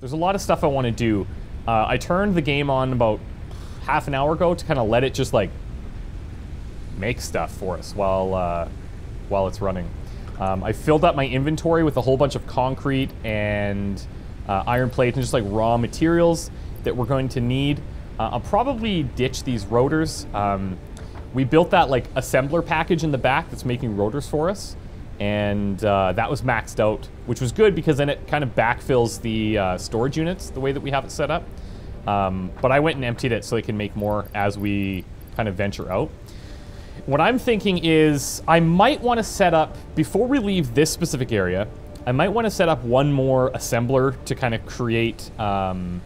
There's a lot of stuff I want to do. Uh, I turned the game on about half an hour ago to kind of let it just like make stuff for us while uh, while it's running. Um, I filled up my inventory with a whole bunch of concrete and uh, iron plate and just like raw materials that we're going to need. Uh, I'll probably ditch these rotors. Um, we built that like assembler package in the back that's making rotors for us and uh, that was maxed out, which was good because then it kind of backfills the uh, storage units the way that we have it set up. Um, but I went and emptied it so they can make more as we kind of venture out. What I'm thinking is I might want to set up, before we leave this specific area, I might want to set up one more assembler to kind of create um,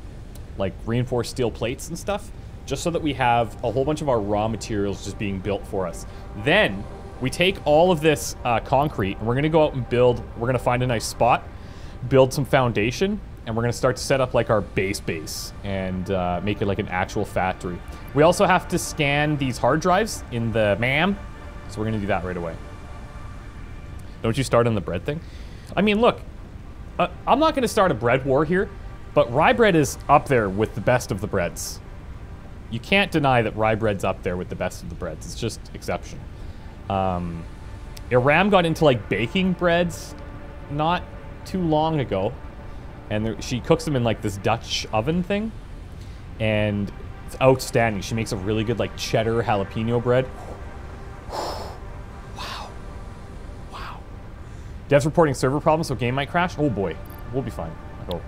like reinforced steel plates and stuff, just so that we have a whole bunch of our raw materials just being built for us. Then we take all of this uh, concrete and we're going to go out and build, we're going to find a nice spot, build some foundation, and we're going to start to set up like our base base and uh, make it like an actual factory. We also have to scan these hard drives in the MAM, so we're going to do that right away. Don't you start on the bread thing? I mean, look, uh, I'm not going to start a bread war here, but rye bread is up there with the best of the breads. You can't deny that rye bread's up there with the best of the breads. It's just exceptional. Um, Iram got into like baking breads not too long ago, and there, she cooks them in like this Dutch oven thing, and it's outstanding. She makes a really good like cheddar jalapeno bread. wow, wow. Dev's reporting server problems, so game might crash. Oh boy, we'll be fine. I hope.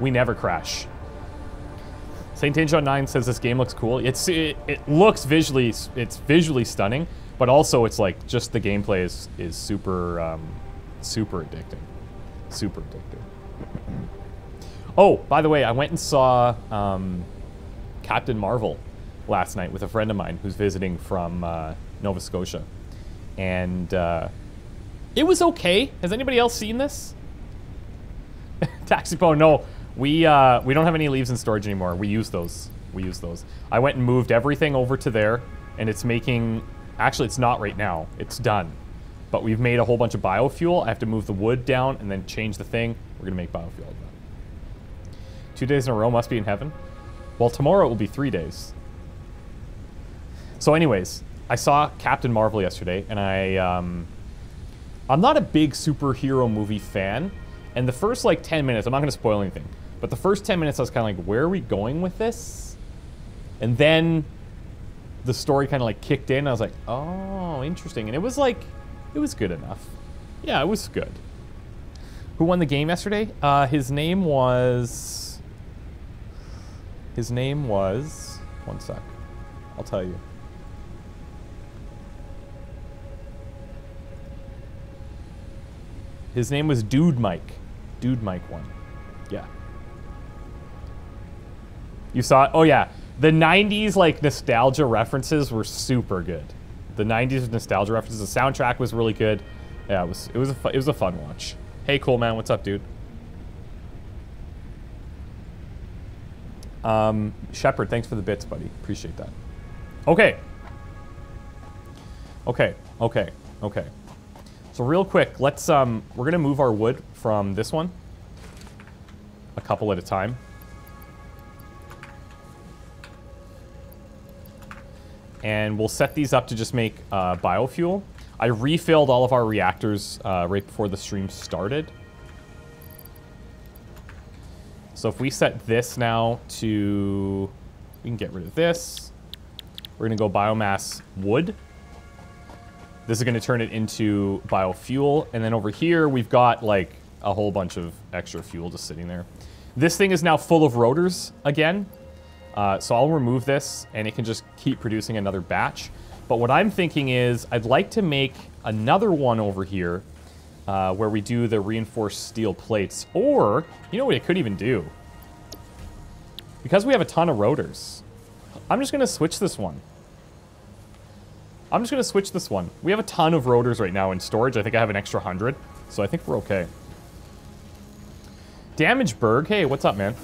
We never crash. Saint Angel 9 says this game looks cool. It's it, it looks visually it's visually stunning. But also, it's like just the gameplay is is super um, super addicting, super addicting. oh, by the way, I went and saw um, Captain Marvel last night with a friend of mine who's visiting from uh, Nova Scotia, and uh, it was okay. Has anybody else seen this? Taxipo, no. We uh, we don't have any leaves in storage anymore. We use those. We use those. I went and moved everything over to there, and it's making Actually, it's not right now. It's done. But we've made a whole bunch of biofuel. I have to move the wood down and then change the thing. We're going to make biofuel Two days in a row must be in heaven. Well, tomorrow it will be three days. So anyways, I saw Captain Marvel yesterday, and I, um, I'm not a big superhero movie fan. And the first, like, 10 minutes, I'm not going to spoil anything, but the first 10 minutes I was kind of like, where are we going with this? And then the story kind of like kicked in. I was like, oh, interesting. And it was like, it was good enough. Yeah, it was good. Who won the game yesterday? Uh, his name was. His name was. One sec. I'll tell you. His name was Dude Mike. Dude Mike won. Yeah. You saw it? Oh, yeah the 90s like nostalgia references were super good. The 90s nostalgia references, the soundtrack was really good. Yeah, it was it was a it was a fun watch. Hey, cool man, what's up, dude? Um, Shepard, thanks for the bits, buddy. Appreciate that. Okay. Okay. Okay. Okay. So real quick, let's um, we're gonna move our wood from this one a couple at a time. And we'll set these up to just make uh, biofuel. I refilled all of our reactors uh, right before the stream started. So if we set this now to, we can get rid of this. We're gonna go biomass wood. This is gonna turn it into biofuel. And then over here, we've got like a whole bunch of extra fuel just sitting there. This thing is now full of rotors again. Uh, so I'll remove this and it can just keep producing another batch. But what I'm thinking is I'd like to make another one over here uh, where we do the reinforced steel plates. Or, you know what it could even do? Because we have a ton of rotors, I'm just going to switch this one. I'm just going to switch this one. We have a ton of rotors right now in storage. I think I have an extra 100, so I think we're okay. Damageberg, hey, what's up, man?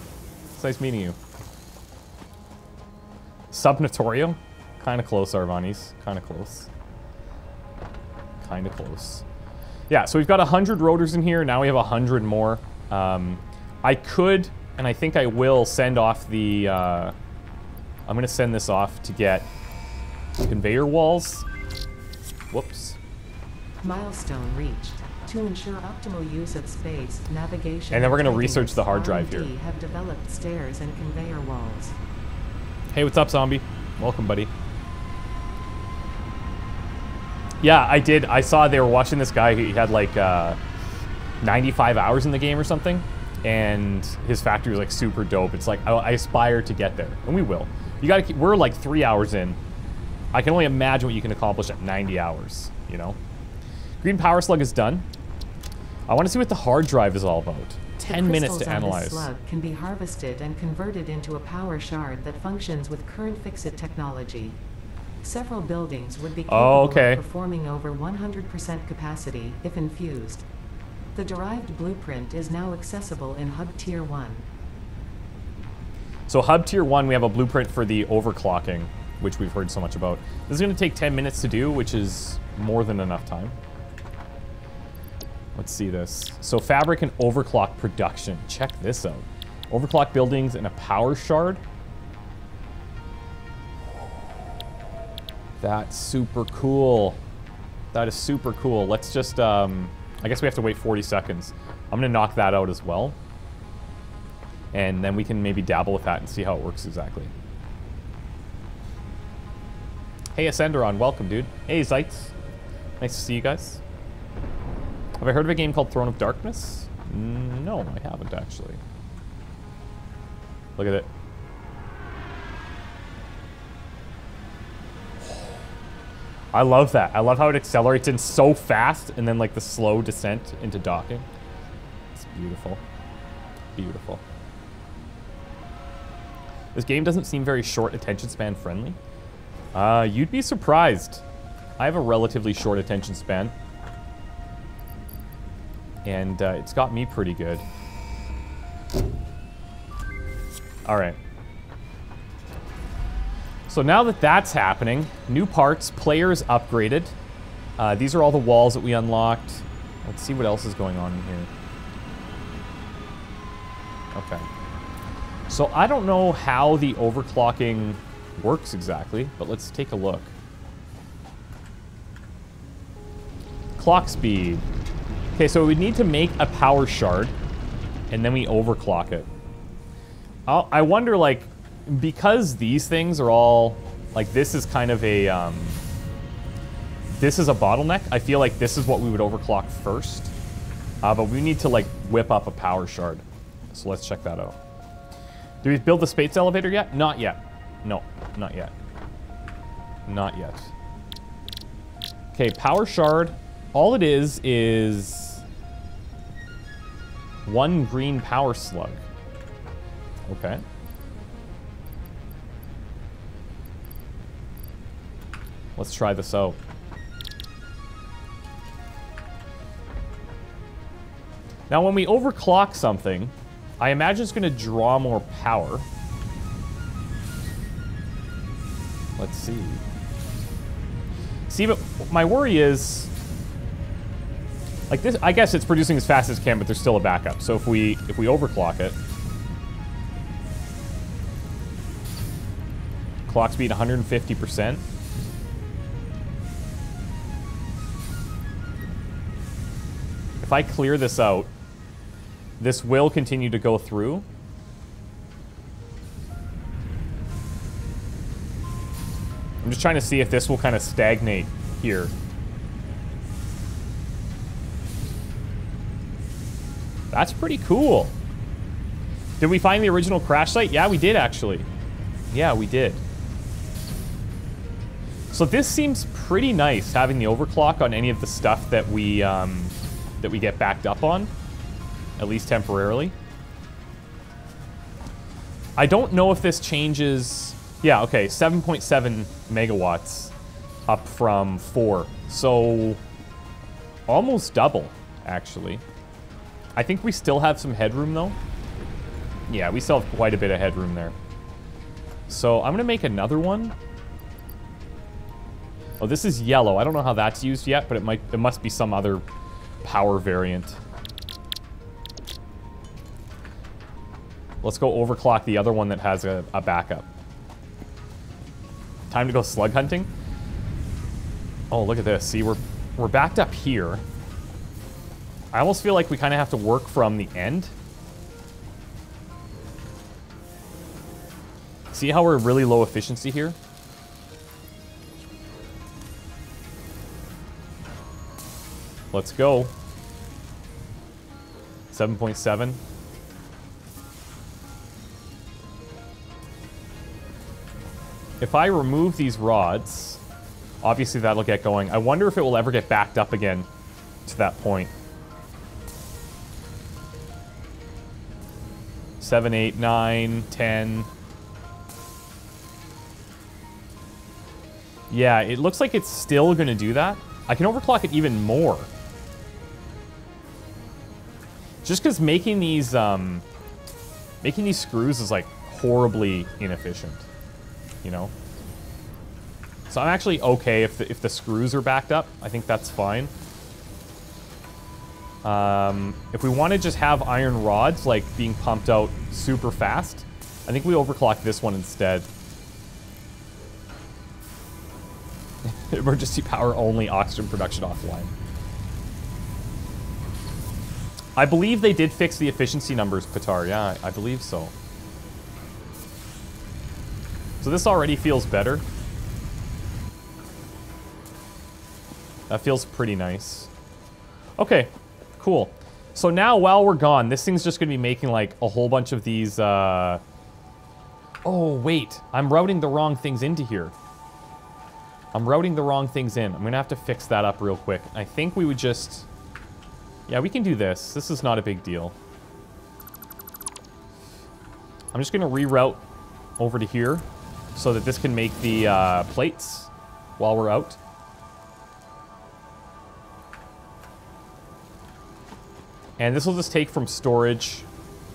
It's nice meeting you. Subnatorio? Kind of close, Arvanis. Kind of close. Kind of close. Yeah, so we've got 100 rotors in here. Now we have 100 more. Um, I could and I think I will send off the, uh, I'm going to send this off to get conveyor walls. Whoops. Milestone reached. To ensure optimal use of space, navigation, And then we're gonna research the hard drive here. Have developed stairs and conveyor walls. Hey, what's up, zombie? Welcome, buddy. Yeah, I did. I saw they were watching this guy. He had like uh, 95 hours in the game or something, and his factory was like super dope. It's like I, I aspire to get there, and we will. You gotta keep. We're like three hours in. I can only imagine what you can accomplish at 90 hours. You know. Green power slug is done. I want to see what the hard drive is all about. The 10 minutes to analyze. slug can be harvested and converted into a power shard that functions with current FICSIT technology. Several buildings would be oh, capable Oh, okay. of performing over 100% capacity if infused. The derived blueprint is now accessible in Hub Tier 1. So hub tier one, we have a blueprint for the overclocking, which we've heard so much about. This is going to take 10 minutes to do, which is more than enough time. Let's see this. So fabric and overclock production. Check this out. Overclock buildings and a power shard. That's super cool. That is super cool. Let's just, um, I guess we have to wait 40 seconds. I'm to knock that out as well and then we can maybe dabble with that and see how it works exactly. Hey, Ascenderon, welcome, dude. Hey, Zeitz. Nice to see you guys. Have I heard of a game called Throne of Darkness? Mm, No, I haven't, actually. Look at it. I love that. I love how it accelerates in so fast and then, like, the slow descent into docking. It's beautiful. Beautiful. This game doesn't seem very short attention span friendly. Uh, you'd be surprised. I have a relatively short attention span. And uh, it's got me pretty good. Alright. So now that that's happening, new parts, players upgraded. Uh, these are all the walls that we unlocked. Let's see what else is going on in here. Okay. So I don't know how the overclocking works exactly, but let's take a look. Clock speed. Okay, so we need to make a power shard, and then we overclock it. I'll, I wonder, like, because these things are all, like, this is kind of a, um, this is a bottleneck. I feel like this is what we would overclock first. Uh, but we need to, like, whip up a power shard. So let's check that out. Do we build the space elevator yet? Not yet. No, not yet. Not yet. Okay, power shard. All it is is one green power slug. Okay. Let's try this out. Now, when we overclock something, I imagine it's going to draw more power. Let's see. See, but my worry is, like this. I guess it's producing as fast as it can, but there's still a backup. So if we if we overclock it, clock speed 150 percent. If I clear this out, this will continue to go through. I'm just trying to see if this will kind of stagnate here. That's pretty cool. Did we find the original crash site? Yeah, we did actually. Yeah, we did. So this seems pretty nice, having the overclock on any of the stuff that we um, that we get backed up on, at least temporarily. I don't know if this changes. Yeah, okay, 7.7 megawatts up from 4. So almost double, actually. I think we still have some headroom, though. Yeah, we still have quite a bit of headroom there. So I'm going to make another one. Oh, this is yellow. I don't know how that's used yet, but it might. It must be some other power variant. Let's go overclock the other one that has a, a backup. Time to go slug hunting. Oh, look at this. See, we're, we're backed up here. I almost feel like we kind of have to work from the end. See how we're really low efficiency here? Let's go. 7.7. If I remove these rods, obviously that'll get going. I wonder if it will ever get backed up again to that point. 7, 8, 9, 10. Yeah, it looks like it's still going to do that. I can overclock it even more. Just because making these, um, making these screws is like horribly inefficient, you know? So I'm actually okay if the, if the screws are backed up. I think that's fine. Um, if we want to just have iron rods, like, being pumped out super fast, I think we overclock this one instead. Emergency power only, oxygen production offline. I believe they did fix the efficiency numbers, Patar. Yeah, I believe so. So this already feels better. That feels pretty nice. Okay, cool. So now while we're gone, this thing's just going to be making like a whole bunch of these... Uh... Oh, wait. I'm routing the wrong things into here. I'm routing the wrong things in. I'm going to have to fix that up real quick. I think we would just... Yeah, we can do this. This is not a big deal. I'm just going to reroute over to here so that this can make the uh, plates while we're out. And this will just take from storage,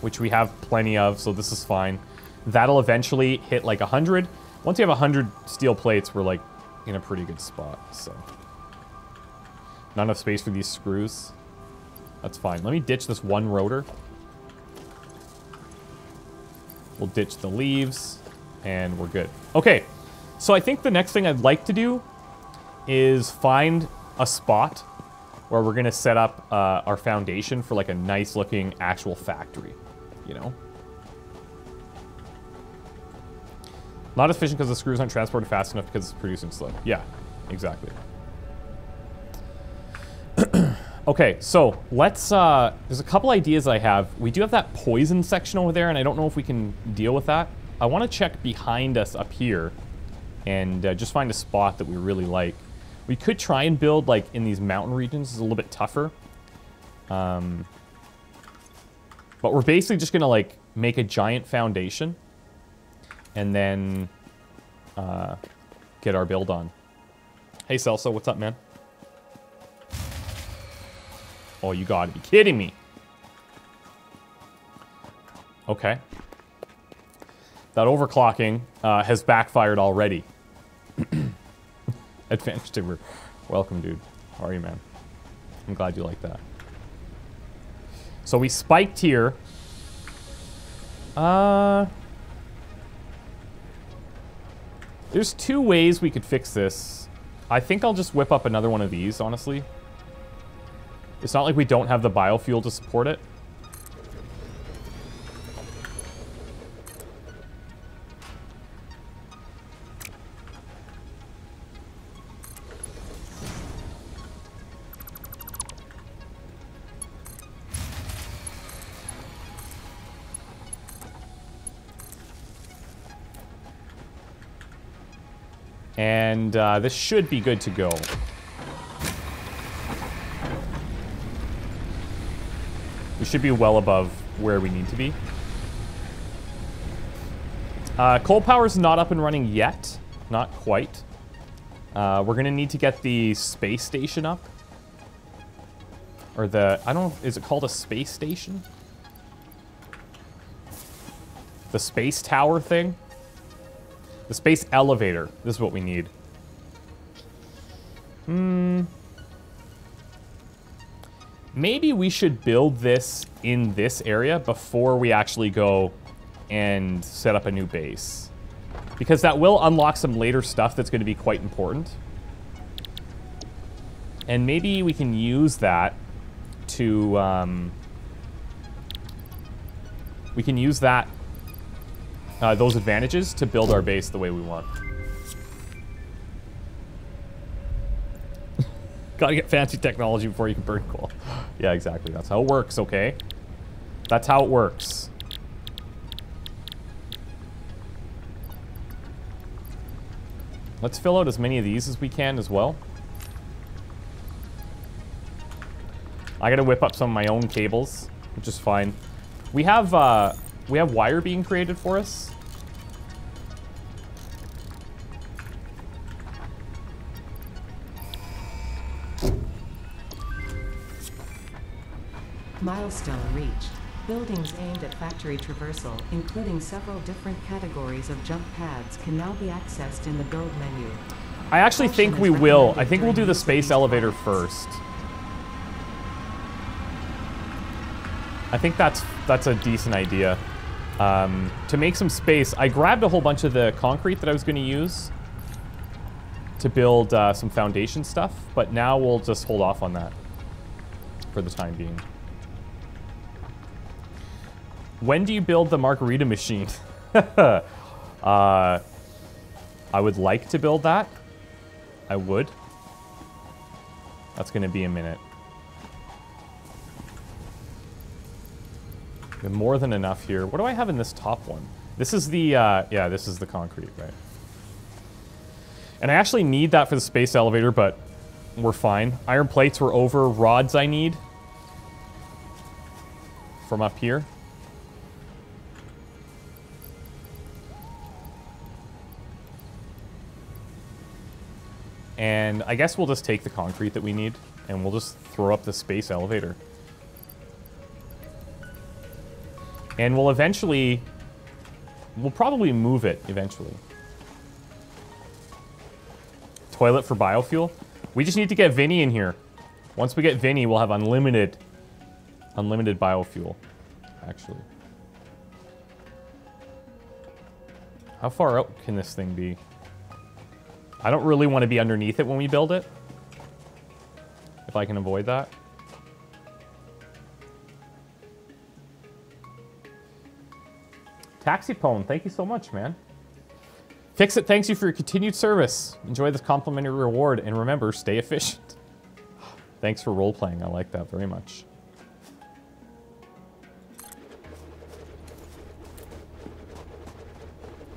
which we have plenty of, so this is fine. That'll eventually hit like 100. Once you have 100 steel plates, we're like in a pretty good spot, so. Not enough space for these screws. That's fine. Let me ditch this one rotor. We'll ditch the leaves, and we're good. Okay, so I think the next thing I'd like to do is find a spot where we're to set up uh, our foundation for like a nice looking actual factory, you know? Not efficient because the screws aren't transported fast enough because it's producing slow. Yeah, exactly. okay, so let's, uh, there's a couple ideas I have. We do have that poison section over there, and I don't know if we can deal with that. I want to check behind us up here and uh, just find a spot that we really like. We could try and build, like, in these mountain regions. It's a little bit tougher. Um, but we're basically just going to, like, make a giant foundation and then uh, get our build on. Hey, Celso, what's up, man? Oh, you gotta be kidding me. Okay. That overclocking uh, has backfired already. Advantage Timber. Welcome, dude. How are you, man? I'm glad you like that. So we spiked here. Uh... There's two ways we could fix this. I think I'll just whip up another one of these, honestly. It's not like we don't have the biofuel to support it. Uh, this should be good to go. We should be well above where we need to be. Uh, coal power's not up and running yet. Not quite. Uh, we're going to need to get the space station up. Or the... I don't. Is it called a space station? The space tower thing? The space elevator. This is what we need. Hmm. Maybe we should build this in this area before we actually go and set up a new base. Because that will unlock some later stuff that's going to be quite important. And maybe we can use that to... Um, we can use that, uh, those advantages to build our base the way we want. Gotta get fancy technology before you can burn coal. yeah, exactly. That's how it works, okay? That's how it works. Let's fill out as many of these as we can as well. I gotta whip up some of my own cables, which is fine. We have, uh, we have wire being created for us. Milestone reached. Buildings aimed at factory traversal, including several different categories of jump pads, can now be accessed in the build menu. I actually think we will. I think we'll do the space elevator first. I think that's that's a decent idea. Um, to make some space, I grabbed a whole bunch of the concrete that I was going to use to build uh, some foundation stuff, but now we'll just hold off on that for the time being. When do you build the margarita machine? uh, I would like to build that. I would. That's going to be a minute. More than enough here. What do I have in this top one? This is the, uh, yeah, this is the concrete, right? And I actually need that for the space elevator, but we're fine. Iron plates were over. Rods I need from up here. And I guess we'll just take the concrete that we need, and we'll just throw up the space elevator. And we'll eventually... We'll probably move it eventually. Toilet for biofuel. We just need to get Vinny in here. Once we get Vinny, we'll have unlimited... Unlimited biofuel, actually. How far out can this thing be? I don't really want to be underneath it when we build it. If I can avoid that. Taxi Pone, thank you so much, man. FICSIT thanks you for your continued service. Enjoy this complimentary reward, and remember, stay efficient. Thanks for role-playing. I like that very much.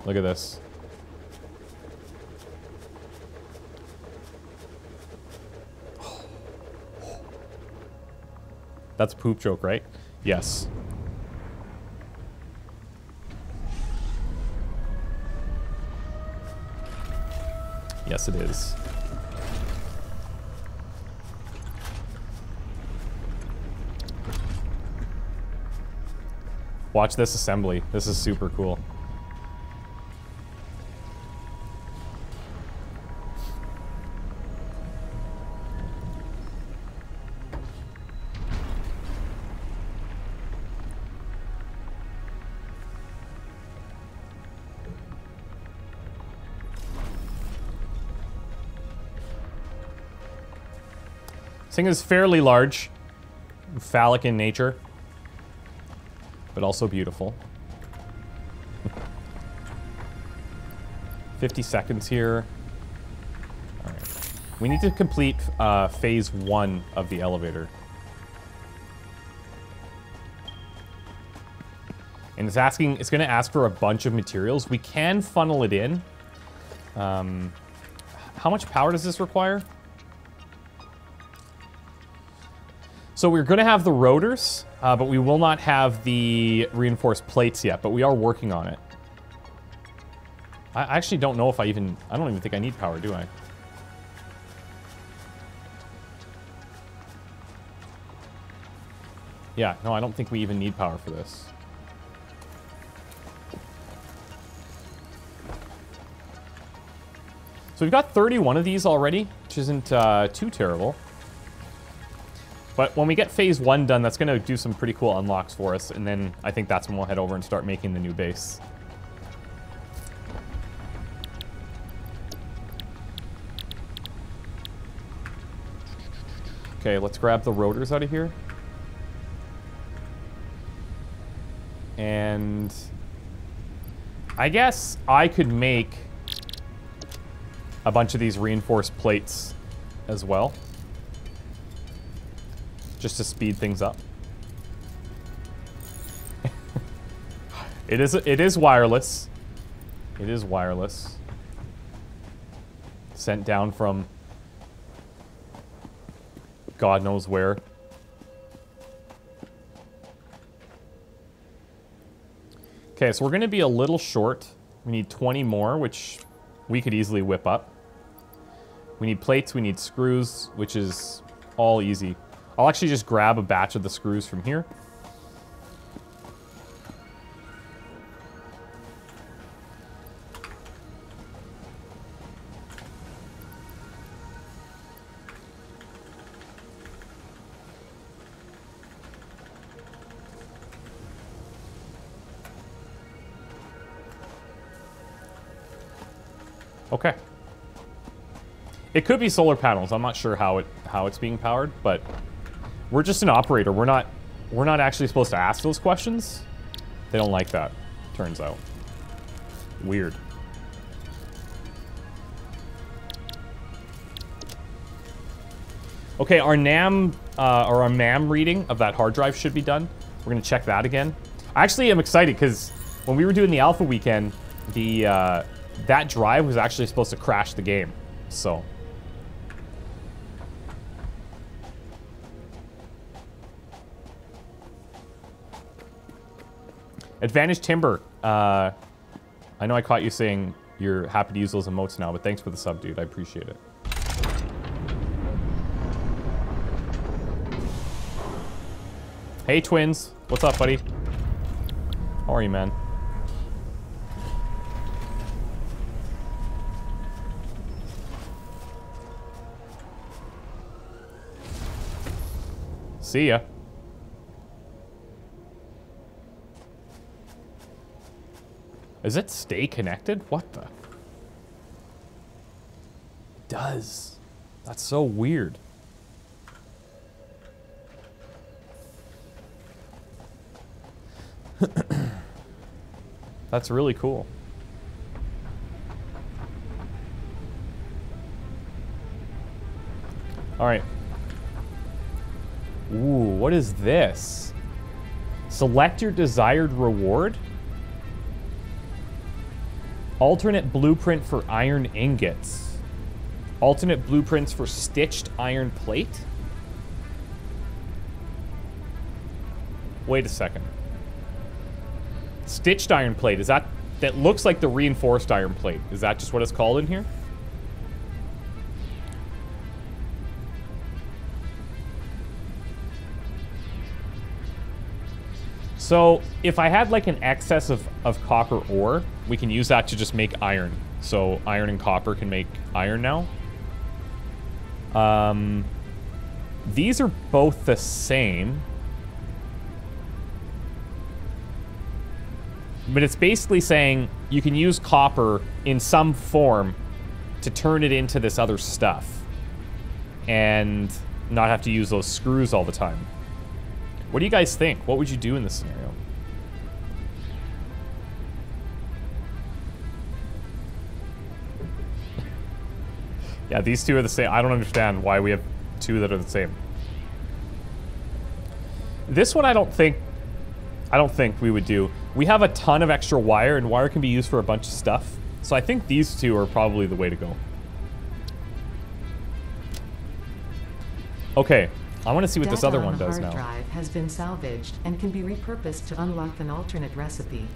Look at this. That's a poop joke, right? Yes. Yes, it is. Watch this assembly. This is super cool. Thing is fairly large, phallic in nature, but also beautiful. 50 seconds here. We need to complete uh, phase one of the elevator. And it's asking, it's going to ask for a bunch of materials. We can funnel it in. Um, how much power does this require? So we're going to have the rotors, uh, but we will not have the reinforced plates yet, but we are working on it. I actually don't know if I even... I don't even think I need power, do I? Yeah, no, I don't think we even need power for this. So we've got 31 of these already, which isn't uh, too terrible. But when we get phase one done, that's going to do some pretty cool unlocks for us. And then I think that's when we'll head over and start making the new base. Okay, let's grab the rotors out of here. And I guess I could make a bunch of these reinforced plates as well. Just to speed things up. it is it is wireless. It is wireless. Sent down from God knows where. Okay, so we're going to be a little short. We need 20 more, which we could easily whip up. We need plates, we need screws, which is all easy. I'll actually just grab a batch of the screws from here. Okay. It could be solar panels. I'm not sure how it how it's being powered, but we're just an operator. We're not we're not actually supposed to ask those questions. They don't like that, turns out. Weird. Okay, our NAM uh, or our MAM reading of that hard drive should be done. We're gonna check that again. I actually am excited because when we were doing the alpha weekend, the uh, that drive was actually supposed to crash the game. So. Advantage Timber. Uh, I know I caught you saying you're happy to use those emotes now, but thanks for the sub, dude. I appreciate it. Hey, twins. What's up, buddy? How are you, man? See ya. Does it stay connected? What the? It does. That's so weird. That's really cool. All right. Ooh, what is this? Select your desired reward. Alternate blueprint for iron ingots. Alternate blueprints for stitched iron plate. Wait a second. Stitched iron plate, is that... That looks like the reinforced iron plate. Is that just what it's called in here? So if I had like an excess of, of copper ore, we can use that to just make iron. So iron and copper can make iron now. Um, these are both the same. But it's basically saying you can use copper in some form to turn it into this other stuff. And not have to use those screws all the time. What do you guys think? What would you do in this scenario? yeah, these two are the same. I don't understand why we have two that are the same. This one I don't think I don't think we would do. We have a ton of extra wire and wire can be used for a bunch of stuff. So I think these two are probably the way to go. Okay, I want to see what this other one Data does the now. hard drive has been salvaged and can be repurposed to unlock an alternate recipe.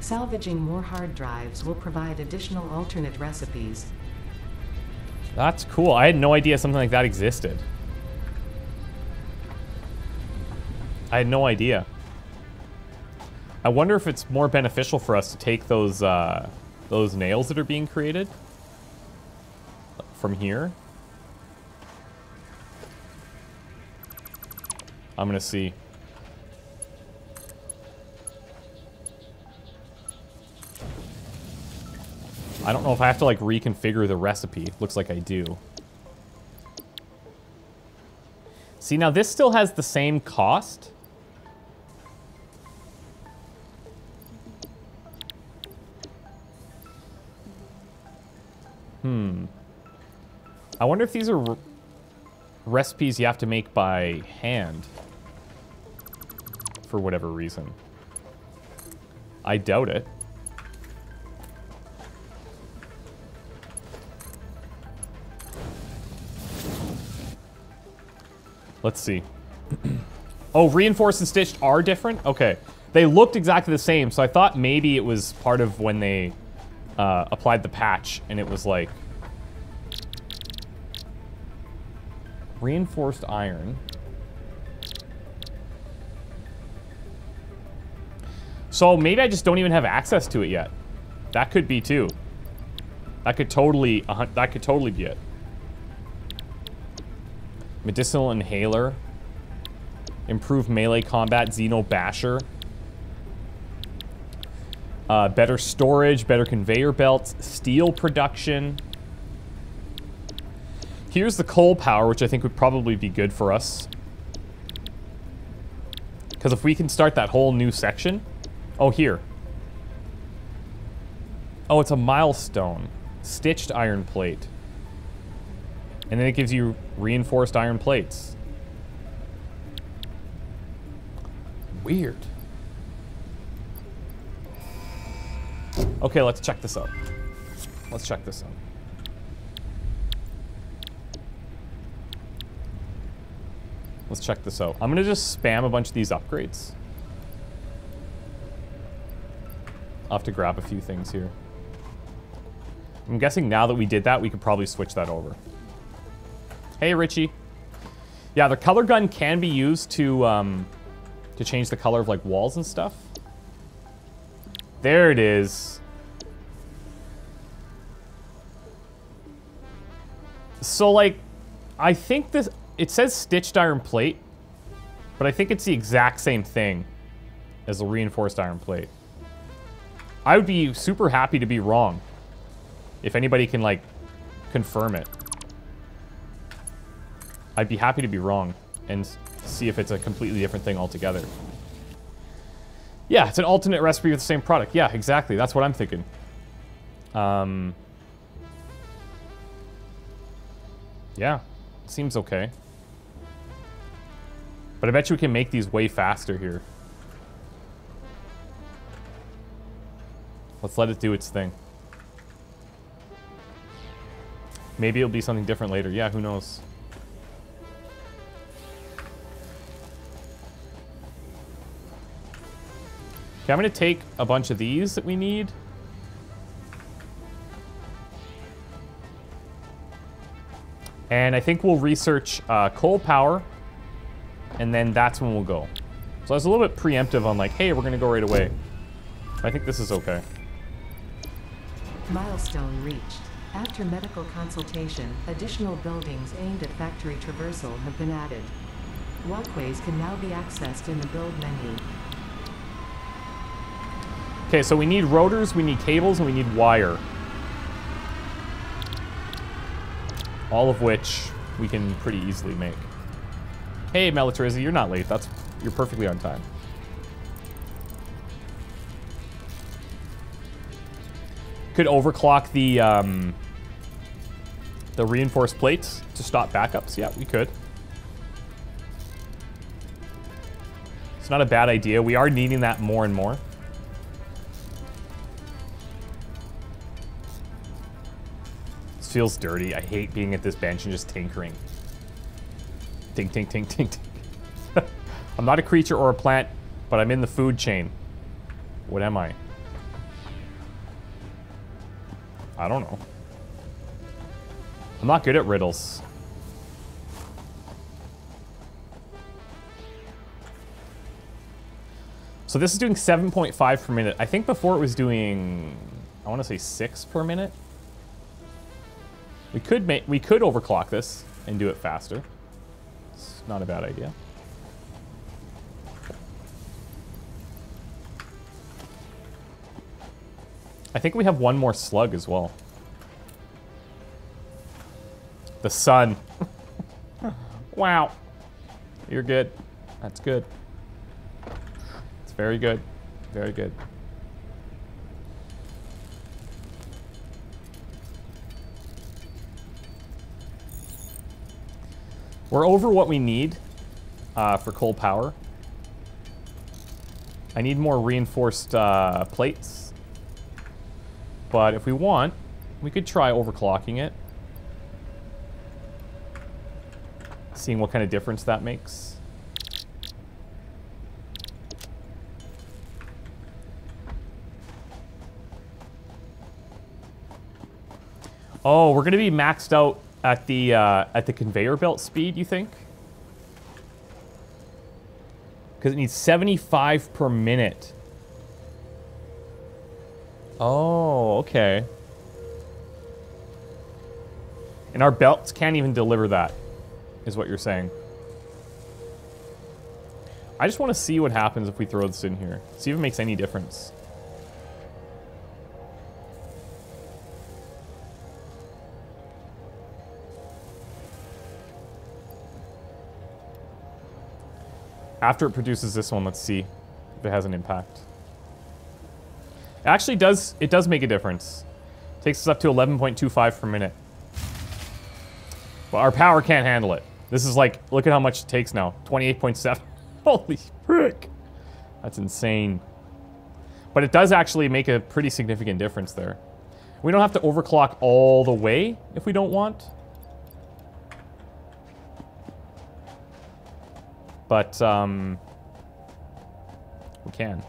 Salvaging more hard drives will provide additional alternate recipes. That's cool. I had no idea something like that existed. I had no idea. I wonder if it's more beneficial for us to take those uh, those nails that are being created from here. I'm gonna see. I don't know if I have to like reconfigure the recipe. Looks like I do. See, now this still has the same cost. Hmm. I wonder if these are recipes you have to make by hand. For whatever reason. I doubt it. Let's see. oh, reinforced and stitched are different? Okay. They looked exactly the same, so I thought maybe it was part of when they uh, applied the patch, and it was like... Reinforced iron. So maybe I just don't even have access to it yet. That could be too. That could totally, uh, that could totally be it. Medicinal Inhaler. Improved melee combat, Xeno Basher. Uh, better storage, better conveyor belts, steel production. Here's the coal power, which I think would probably be good for us. Because if we can start that whole new section... Oh, here. Oh, it's a milestone. Stitched iron plate. And then it gives you reinforced iron plates. Weird. Okay, let's check this out. Let's check this out. Let's check this out. I'm gonna just spam a bunch of these upgrades. I'll have to grab a few things here. I'm guessing now that we did that, we could probably switch that over. Hey, Richie. Yeah, the color gun can be used to, um, to change the color of, like, walls and stuff. There it is. So, like, I think this... It says stitched iron plate, but I think it's the exact same thing as a reinforced iron plate. I would be super happy to be wrong. If anybody can, like, confirm it. I'd be happy to be wrong and see if it's a completely different thing altogether. Yeah, it's an alternate recipe with the same product. Yeah, exactly. That's what I'm thinking. Um, yeah, seems okay. But I bet you we can make these way faster here. Let's let it do its thing. Maybe it'll be something different later. Yeah, who knows. Okay, I'm going to take a bunch of these that we need. And I think we'll research uh, coal power, and then that's when we'll go. So I was a little bit preemptive on like, hey, we're going to go right away. I think this is okay. Milestone reached. After medical consultation, additional buildings aimed at factory traversal have been added. Walkways can now be accessed in the build menu. Okay, so we need rotors, we need cables, and we need wire. All of which we can pretty easily make. Hey, Melitrizzi, you're not late. That's You're perfectly on time. Could overclock the, um, the reinforced plates to stop backups. Yeah, we could. It's not a bad idea. We are needing that more and more. This feels dirty. I hate being at this bench and just tinkering. Tink, tink, tink, tink, tink. I'm not a creature or a plant, but I'm in the food chain. What am I? I don't know. I'm not good at riddles. So this is doing 7.5 per minute. I think before it was doing, I want to say 6 per minute. We could make we could overclock this and do it faster. It's not a bad idea. I think we have one more slug as well. The sun. wow. You're good. That's good. It's very good. Very good. We're over what we need uh, for coal power. I need more reinforced uh, plates. But if we want, we could try overclocking it. Seeing what kind of difference that makes. Oh, we're gonna be maxed out at the uh, at the conveyor belt speed. You think? Because it needs 75 per minute. Oh, okay. And our belts can't even deliver that, is what you're saying. I just want to see what happens if we throw this in here. See if it makes any difference. After it produces this one, let's see if it has an impact. Actually does, it does make a difference. Takes us up to 11.25 per minute. But our power can't handle it. This is like, look at how much it takes now. 28.7. Holy frick. That's insane. But it does actually make a pretty significant difference there. We don't have to overclock all the way if we don't want. But, um, we can.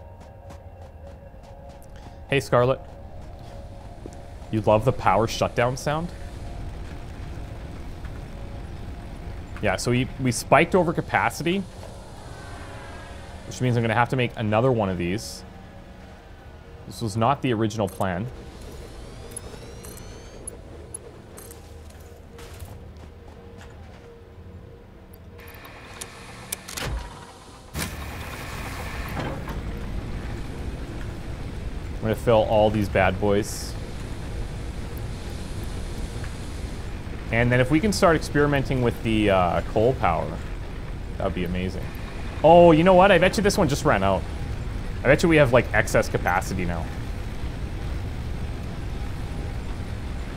Hey, Scarlet. You love the power shutdown sound? Yeah, so we, we spiked over capacity, which means I'm going to have to make another one of these. This was not the original plan. To fill all these bad boys. And then if we can start experimenting with the uh, coal power, that would be amazing. Oh, you know what? I bet you this one just ran out. I bet you we have, like, excess capacity now.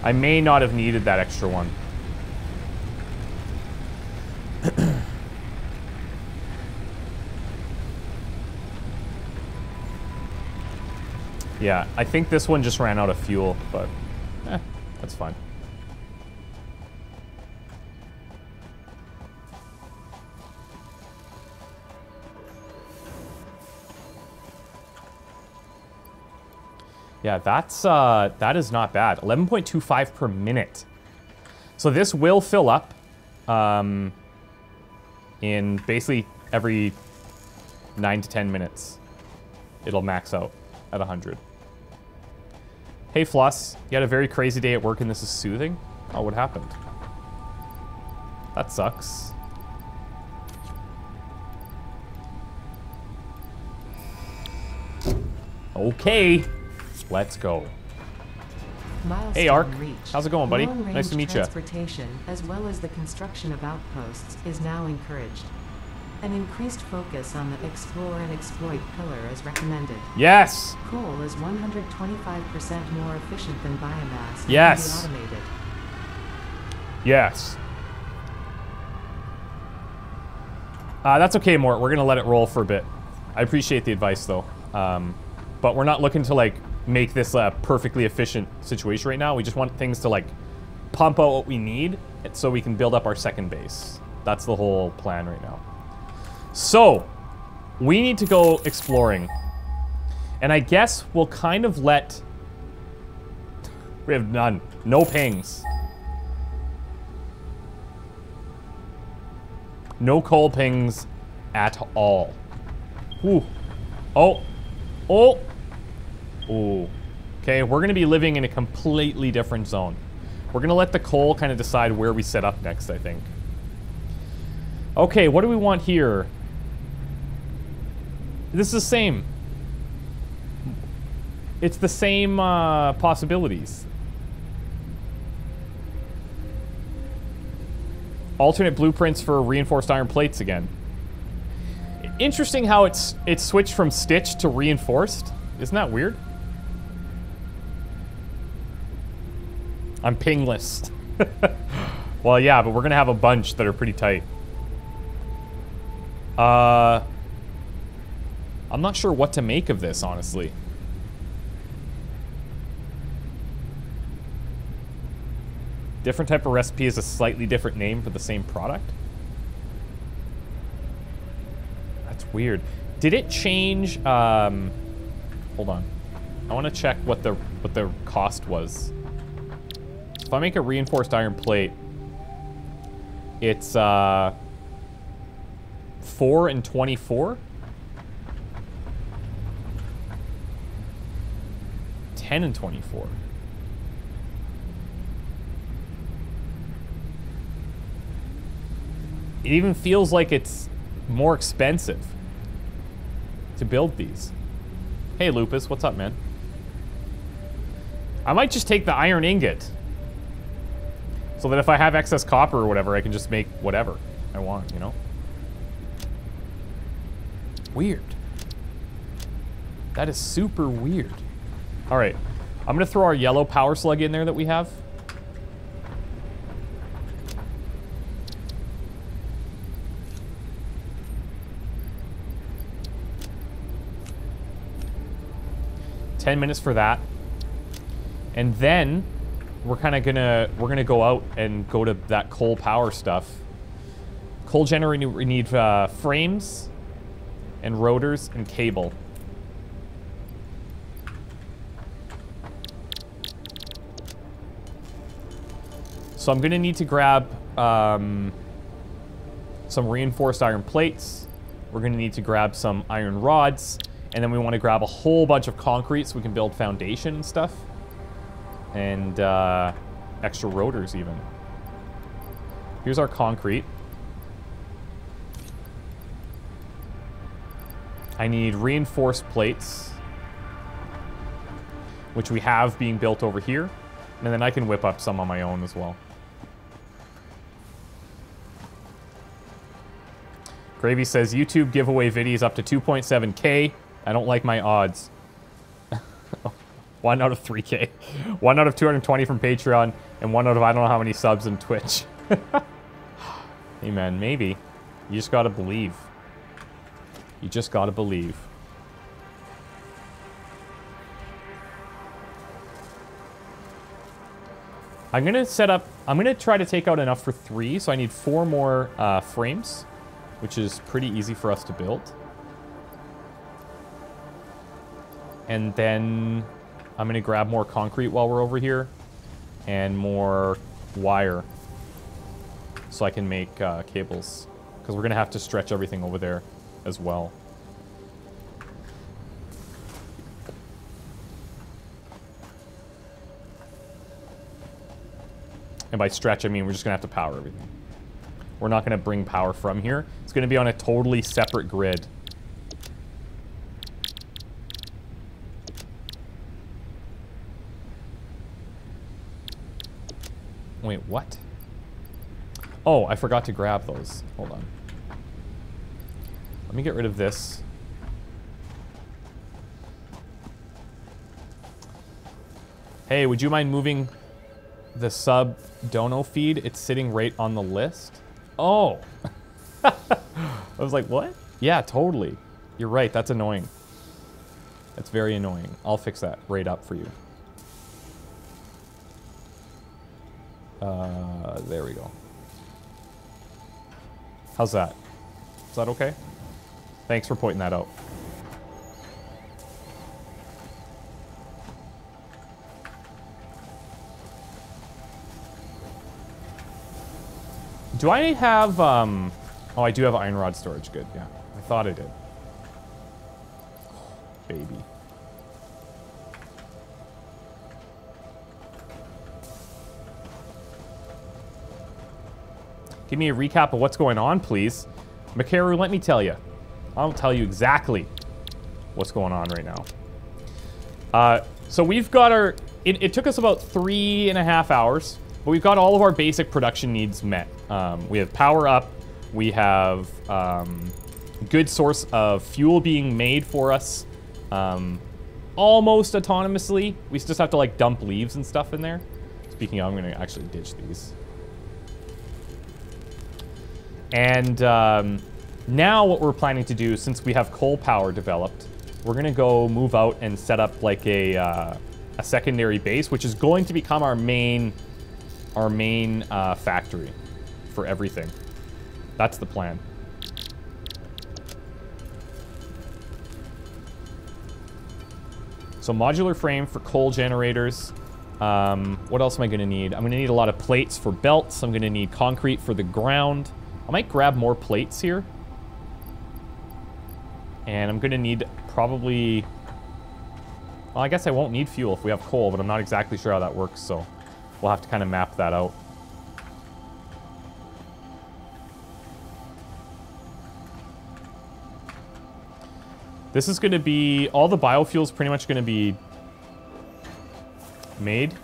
I may not have needed that extra one. Yeah, I think this one just ran out of fuel, but eh, that's fine. Yeah, that's uh, that is not bad. 11.25 per minute. So this will fill up um, in basically every 9 to 10 minutes. It'll max out at 100. Hey, Floss. You had a very crazy day at work and this is soothing? Oh, what happened? That sucks. Okay. Let's go. Milestone Hey, Ark. reached. How's it going, buddy? Nice to meet you. Transportation, as well as the construction of outposts, is now encouraged. An increased focus on the explore and exploit pillar is recommended. Yes! Coal is 125% more efficient than biomass. Yes. Automated. Yes. Uh, that's okay, Mort. We're going to let it roll for a bit. I appreciate the advice, though. Um, but we're not looking to, like, make this a perfectly efficient situation right now. We just want things to, like, pump out what we need so we can build up our second base. That's the whole plan right now. So, we need to go exploring. And I guess we'll kind of let... We have none. No pings. No coal pings at all. Ooh. Oh. Oh. Ooh. Okay, we're to be living in a completely different zone. We're to let the coal kind of decide where we set up next, I think. Okay, what do we want here? This is the same. It's the same uh, possibilities. Alternate blueprints for reinforced iron plates again. Interesting how it's it's switched from stitched to reinforced. Isn't that weird? I'm pingless. well, yeah, but we're gonna have a bunch that are pretty tight. Uh, I'm not sure what to make of this, honestly. Different type of recipe is a slightly different name for the same product. That's weird. Did it change? Um, hold on. I want to check what the what the cost was. If I make a reinforced iron plate, it's uh, four and twenty-four. 10 and 24. It even feels like it's more expensive to build these. Hey, Lupus, what's up, man? I might just take the iron ingot. So that if I have excess copper or whatever, I can just make whatever I want, you know? Weird. That is super weird. All right. I'm going to throw our yellow power slug in there that we have. Ten minutes for that. And then we're kind of gonna we're gonna go out and go to that coal power stuff. Coal generator we need uh, frames and rotors and cable. So I'm going to need to grab um, some reinforced iron plates. We're going to need to grab some iron rods. And then we want to grab a whole bunch of concrete so we can build foundation and stuff. And uh, extra rotors even. Here's our concrete. I need reinforced plates. Which we have being built over here. And then I can whip up some on my own as well. Gravy says YouTube giveaway videos up to 2.7k. I don't like my odds. one out of 3k. One out of 220 from Patreon, and one out of I don't know how many subs in Twitch. hey man, maybe. You just gotta believe. You just gotta believe. I'm gonna set up, I'm gonna try to take out enough for three, so I need four more uh, frames which is pretty easy for us to build. And then I'm going to grab more concrete while we're over here and more wire so I can make uh, cables because we're going to have to stretch everything over there as well. And by stretch, I mean we're just going to have to power everything. We're not going to bring power from here. It's going to be on a totally separate grid. Wait, what? Oh, I forgot to grab those. Hold on. Let me get rid of this. Hey, would you mind moving the sub dono feed? It's sitting right on the list. Oh. I was like, what? Yeah, totally. You're right. That's annoying. That's very annoying. I'll fix that right up for you. Uh, there we go. How's that? Is that okay? Thanks for pointing that out. Do I have, um... Oh, I do have iron rod storage. Good, yeah. I thought I did. baby. Give me a recap of what's going on, please. Makaru, let me tell you. I'll tell you exactly what's going on right now. Uh, So we've got our... It, it, took us about three and a half hours, but we've got all of our basic production needs met. Um, we have power up. We have um, good source of fuel being made for us. Um, almost autonomously. We just have to like dump leaves and stuff in there. Speaking of, I'm to actually ditch these. And um, now what we're planning to do, since we have coal power developed, we're to go move out and set up like a, uh, a secondary base, which is going to become our main, our main uh, factory for everything. That's the plan. So modular frame for coal generators. Um, what else am I going to need? I'm going to need a lot of plates for belts. I'm going to need concrete for the ground. I might grab more plates here. And I'm going to need probably... Well, I guess I won't need fuel if we have coal, but I'm not exactly sure how that works, so we'll have to kind of map that out. This is going to be... All the biofuels pretty much going to be made.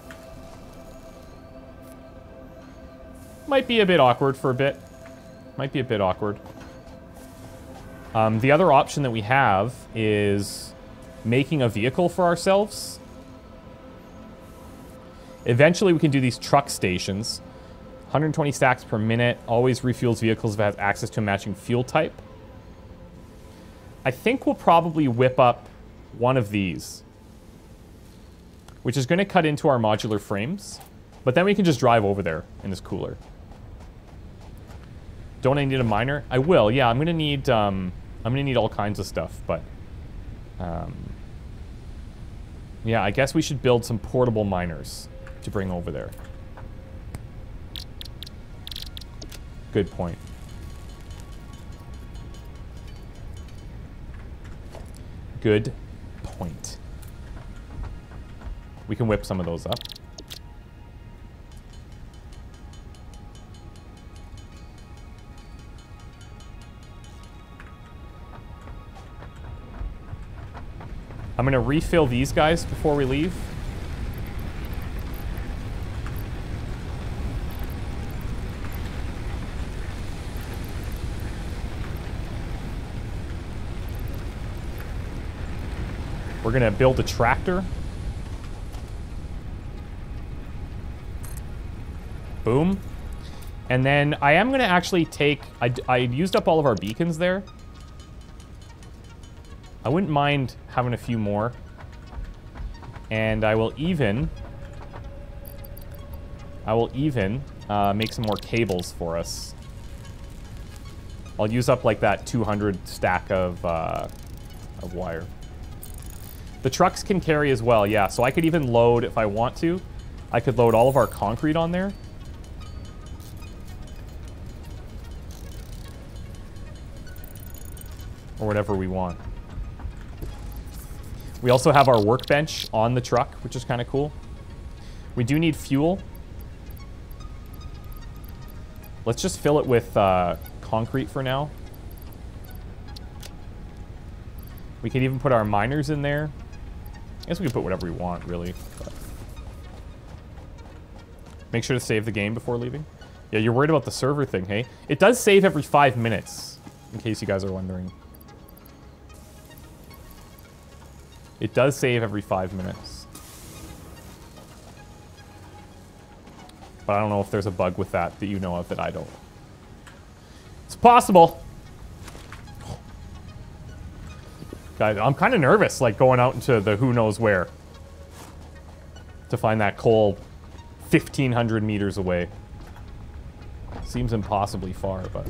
Might be a bit awkward for a bit. Might be a bit awkward. Um, the other option that we have is making a vehicle for ourselves. Eventually, we can do these truck stations. 120 stacks per minute. Always refuels vehicles if it has access to a matching fuel type. I think we'll probably whip up one of these. Which is going to cut into our modular frames. But then we can just drive over there in this cooler. Don't I need a miner? I will, yeah. I'm going to need... Um, I'm going to need all kinds of stuff, but... Um, yeah, I guess we should build some portable miners to bring over there. Good point. Good point. We can whip some of those up. I'm going to refill these guys before we leave. We're going to build a tractor. Boom. And then I am going to actually take... I, I used up all of our beacons there. I wouldn't mind having a few more. And I will even... I will even uh, make some more cables for us. I'll use up like that 200 stack of, uh, of wire. The trucks can carry as well, yeah. So I could even load, if I want to, I could load all of our concrete on there. Or whatever we want. We also have our workbench on the truck, which is kind of cool. We do need fuel. Let's just fill it with uh, concrete for now. We could even put our miners in there. I guess we can put whatever we want, really. But. Make sure to save the game before leaving. Yeah, you're worried about the server thing, hey? It does save every five minutes, in case you guys are wondering. It does save every five minutes. But I don't know if there's a bug with that that you know of that I don't. It's possible. Guys, I'm kind of nervous, like, going out into the who knows where. To find that coal 1,500 meters away. Seems impossibly far, but...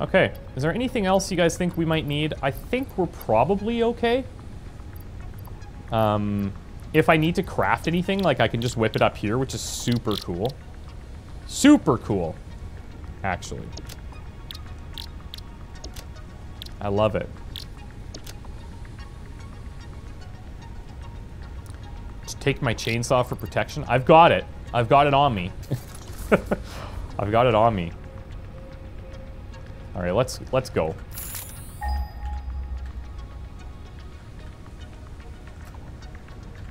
Okay, is there anything else you guys think we might need? I think we're probably okay. Um, if I need to craft anything, like I can just whip it up here, which is super cool. Super cool, actually. I love it. To take my chainsaw for protection. I've got it. I've got it on me. I've got it on me. All right, let's let's go.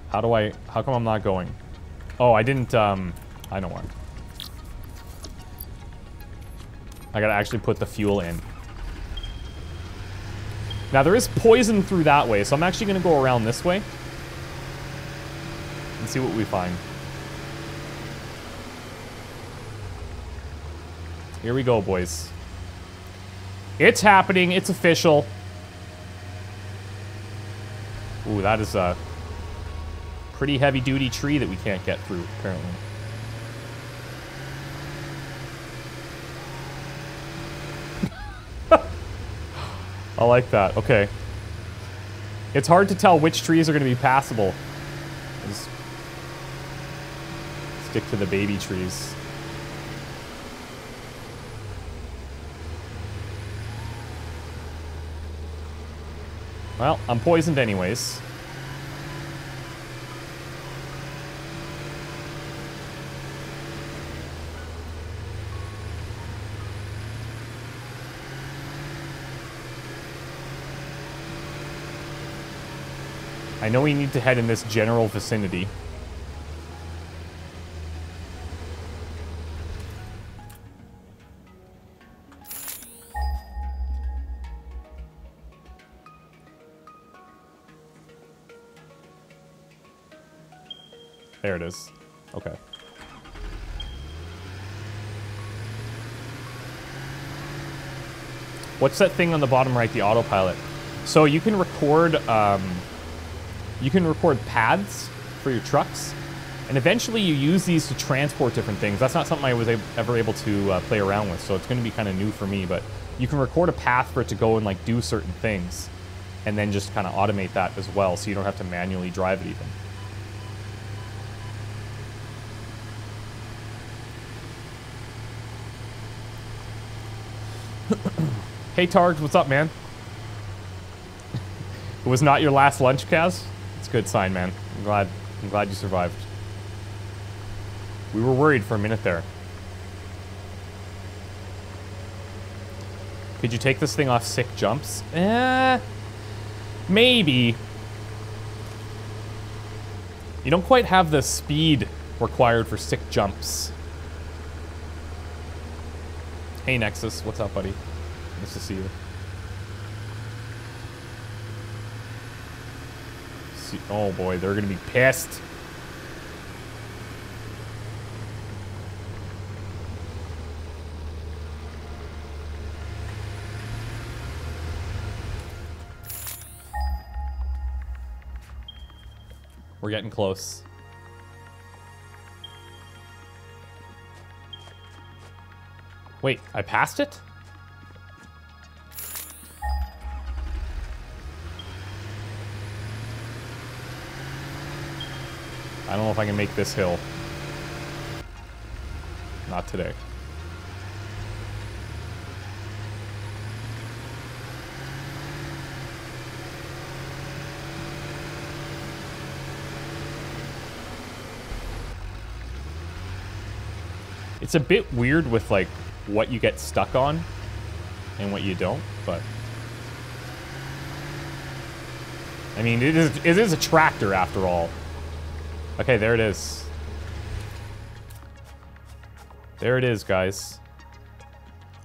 How do I? How come I'm not going? Oh, I didn't. Um, I know want. I gotta actually put the fuel in. Now, there is poison through that way, so I'm actually gonna go around this way. And see what we find. Here we go, boys. It's happening. It's official. Ooh, that is a pretty heavy-duty tree that we can't get through, apparently. I like that. Okay. It's hard to tell which trees are going to be passable. Just stick to the baby trees. Well, I'm poisoned anyways. I know we need to head in this general vicinity. There it is. Okay. What's that thing on the bottom right, the autopilot? So you can record, um, you can record paths for your trucks, and eventually you use these to transport different things. That's not something I was ever able to uh, play around with, so it's going to be kind of new for me, but you can record a path for it to go and like do certain things, and then just kind of automate that as well, so you don't have to manually drive it even. hey Targ, what's up, man? it was not your last lunch, Kaz? A good sign, man. I'm glad I'm glad you survived. We were worried for a minute there. Could you take this thing off sick jumps? Eh, maybe. You don't quite have the speed required for sick jumps. Hey Nexus, what's up, buddy? Nice to see you. Oh boy, they're gonna be pissed. We're getting close. Wait, I passed it? Don't know if I can make this hill. Not today. It's a bit weird with like what you get stuck on and what you don't, but I mean, it is it is a tractor after all. Okay, there it is. There it is, guys.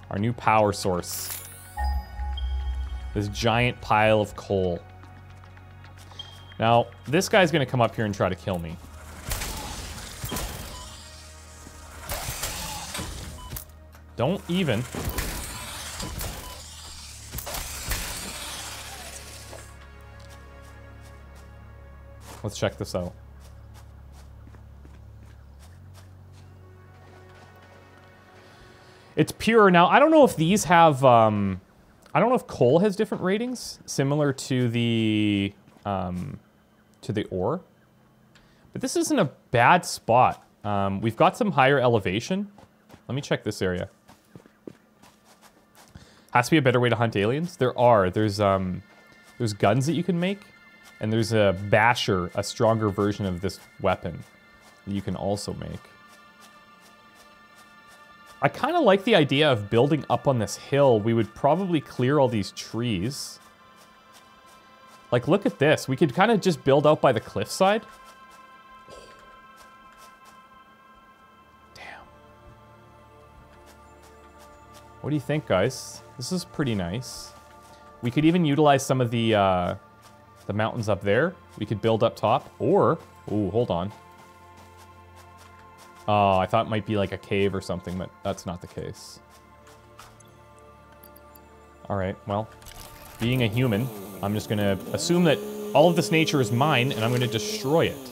Our new power source. This giant pile of coal. Now, this guy's gonna come up here and try to kill me. Don't even. Let's check this out. It's pure. Now, I don't know if these have... Um, I don't know if coal has different ratings, similar to the... Um, to the ore. But this isn't a bad spot. Um, we've got some higher elevation. Let me check this area. Has to be a better way to hunt aliens. There are. There's um, there's guns that you can make, and there's a basher, a stronger version of this weapon that you can also make. I kind of like the idea of building up on this hill. We would probably clear all these trees. Like, look at this. We could kind of just build out by the cliffside. Damn. What do you think, guys? This is pretty nice. We could even utilize some of the, uh, the mountains up there. We could build up top, or... Ooh, hold on. Oh, I thought it might be like a cave or something, but that's not the case. All right, well, being a human, I'm just gonna assume that all of this nature is mine, and I'm gonna destroy it.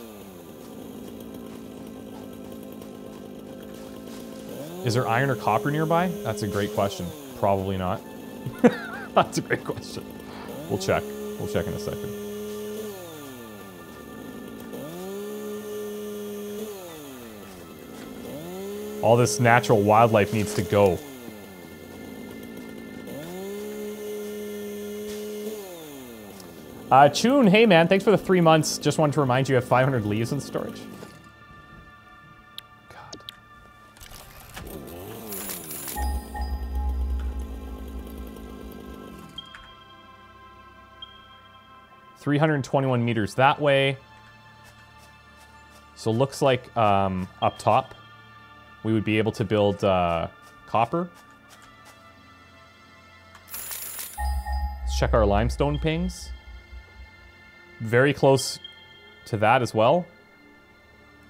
Is there iron or copper nearby? That's a great question. Probably not. That's a great question. We'll check. We'll check in a second. All this natural wildlife needs to go. Uh, Chun, hey man, thanks for the three months. Just wanted to remind you, you have 500 leaves in storage. God. 321 meters that way. So looks like um, up top, we would be able to build uh, copper. Let's check our limestone pings. Very close to that as well.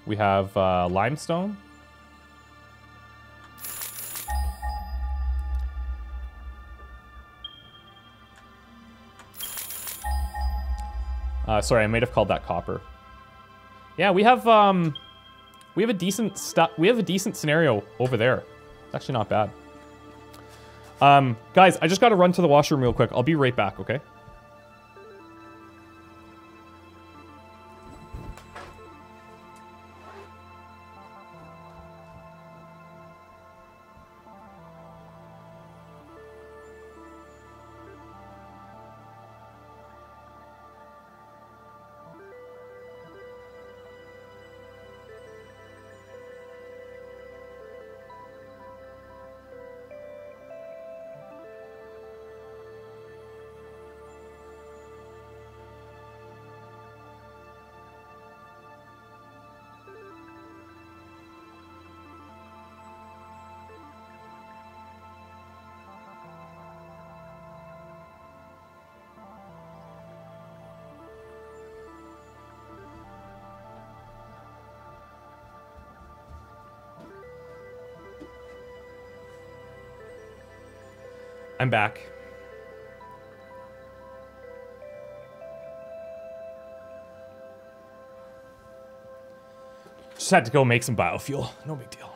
We have uh, limestone. Uh, sorry, I might have called that copper. Yeah, we have um, we have a decent stuff. We have a decent scenario over there. It's actually not bad. Um, guys, I just got to run to the washroom real quick. I'll be right back. Okay. I'm back. Just had to go make some biofuel. No big deal.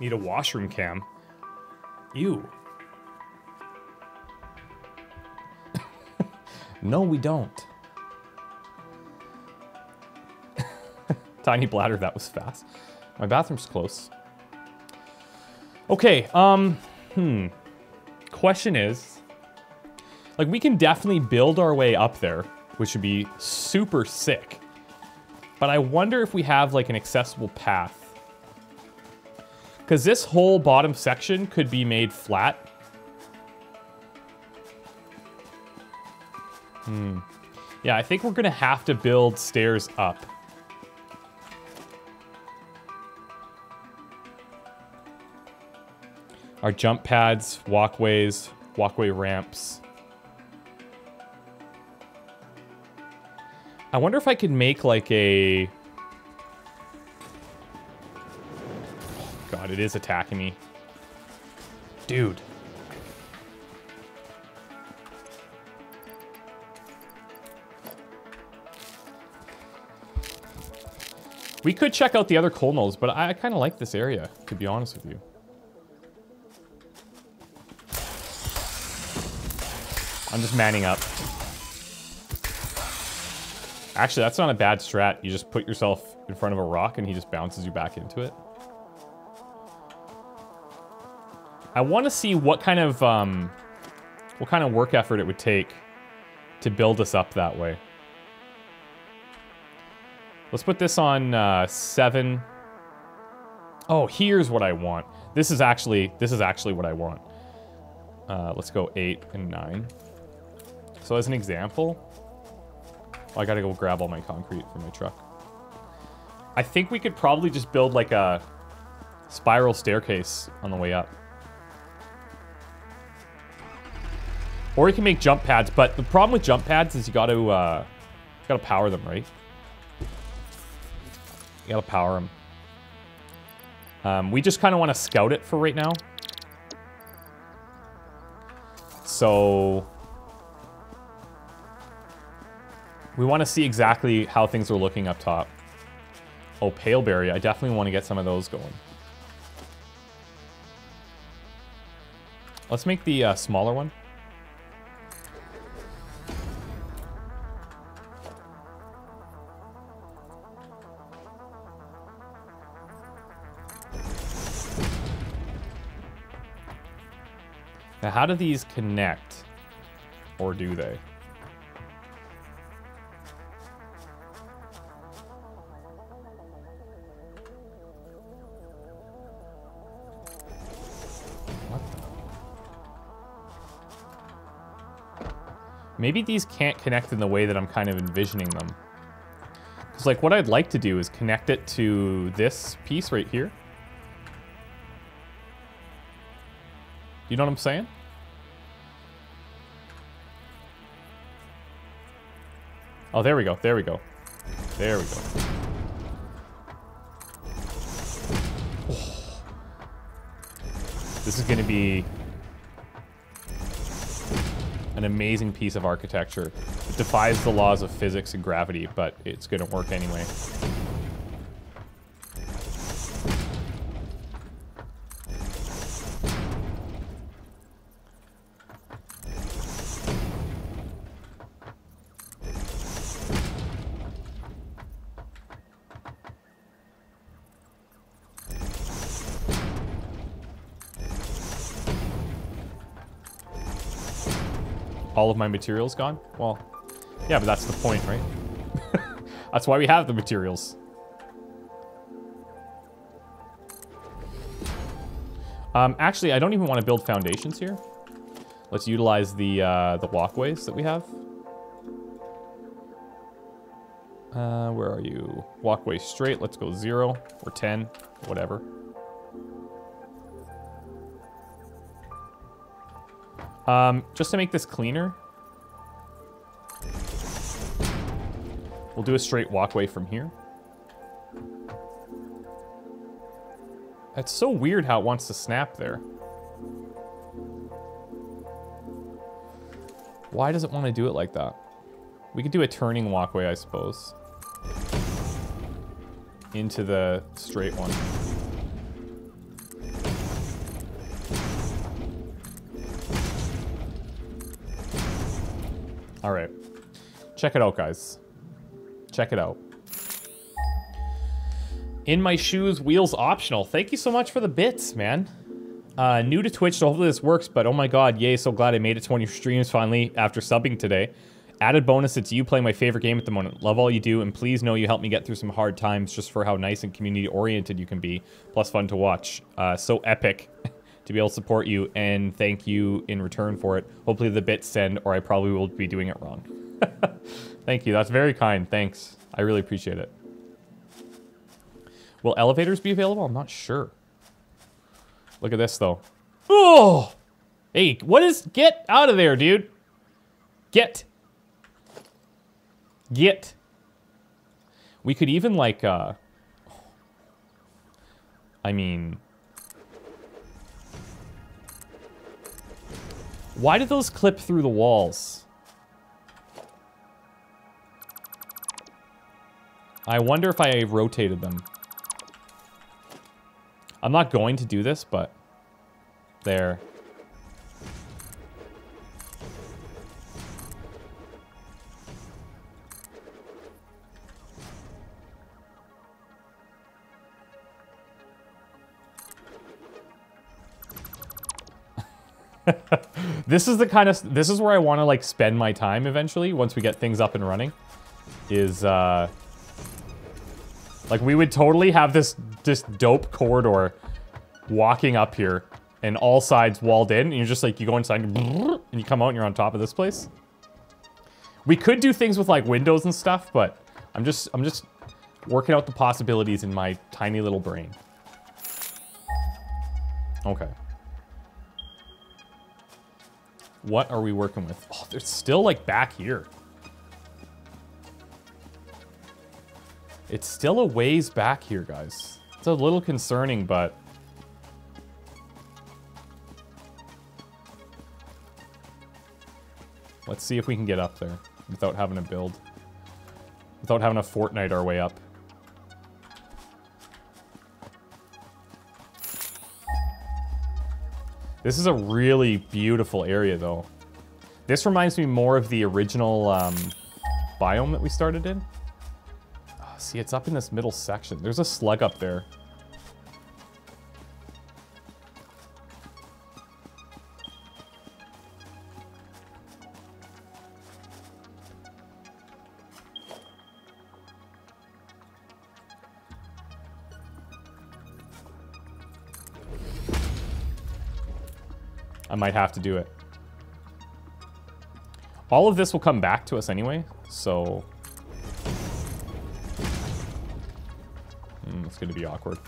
Need a washroom cam. Ew. no, we don't. Tiny bladder, that was fast. My bathroom's close. Okay, um, hmm. Question is, like we can definitely build our way up there, which would be super sick. But I wonder if we have like an accessible path. Because this whole bottom section could be made flat. Hmm. Yeah, I think we're gonna have to build stairs up. Our jump pads, walkways, walkway ramps. I wonder if I could make like a... God, it is attacking me. Dude. We could check out the other coal knolls, but I, I kind of like this area, to be honest with you. I'm just manning up. Actually, that's not a bad strat. You just put yourself in front of a rock and he just bounces you back into it. I want to see what kind of um, what kind of work effort it would take to build us up that way. Let's put this on uh, seven. Oh, here's what I want. This is actually this is actually what I want. Uh, let's go eight and nine. So as an example, I gotta go grab all my concrete for my truck. I think we could probably just build like a spiral staircase on the way up. Or you can make jump pads, but the problem with jump pads is you gotta, uh, you gotta power them, right? You gotta power them. Um, we just kind of want to scout it for right now. So... We want to see exactly how things are looking up top. Oh, Paleberry. I definitely want to get some of those going. Let's make the uh, smaller one. Now, how do these connect? Or do they? Maybe these can't connect in the way that I'm kind of envisioning them. Because, like, what I'd like to do is connect it to this piece right here. You know what I'm saying? Oh, there we go. There we go. There we go. Oh. This is going to be an amazing piece of architecture. It defies the laws of physics and gravity, but it's going to work anyway. My materials gone? Well, yeah, but that's the point, right? that's why we have the materials. Um, actually, I don't even want to build foundations here. Let's utilize the, uh, the walkways that we have. Uh, where are you? Walkway straight. Let's go zero or 10, whatever. Um, just to make this cleaner, we'll do a straight walkway from here. It's so weird how it wants to snap there. Why does it want to do it like that? We could do a turning walkway, I suppose. Into the straight one. All right. Check it out, guys. Check it out. In my shoes, wheels optional. Thank you so much for the bits, man. Uh, new to Twitch, so hopefully this works, but oh my god, yay, so glad I made it to one of your streams finally after subbing today. Added bonus, it's you playing my favorite game at the moment. Love all you do, and please know you helped me get through some hard times just for how nice and community-oriented you can be, plus fun to watch. Uh, so epic to be able to support you, and thank you in return for it. Hopefully the bits send, or I probably will be doing it wrong. thank you, that's very kind, thanks. I really appreciate it. Will elevators be available? I'm not sure. Look at this, though. Oh! Hey, what is... Get out of there, dude. Get. Get. We could even, like, uh... I mean... Why did those clip through the walls? I wonder if I rotated them. I'm not going to do this, but there. this is the kind of this is where I want to like spend my time eventually once we get things up and running is uh like we would totally have this this dope corridor walking up here and all sides walled in and you're just like you go inside and you come out and you're on top of this place We could do things with like windows and stuff, but I'm just I'm just working out the possibilities in my tiny little brain. Okay. What are we working with? Oh, they're still like back here. It's still a ways back here, guys. It's a little concerning, but... Let's see if we can get up there without having to build. Without having to Fortnite our way up. This is a really beautiful area, though. This reminds me more of the original um, biome that we started in. See, it's up in this middle section. There's a slug up there. Might have to do it. All of this will come back to us anyway, so hmm, It's going to be awkward.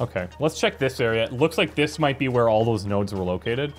Okay, let's check this area. It looks like this might be where all those nodes were located.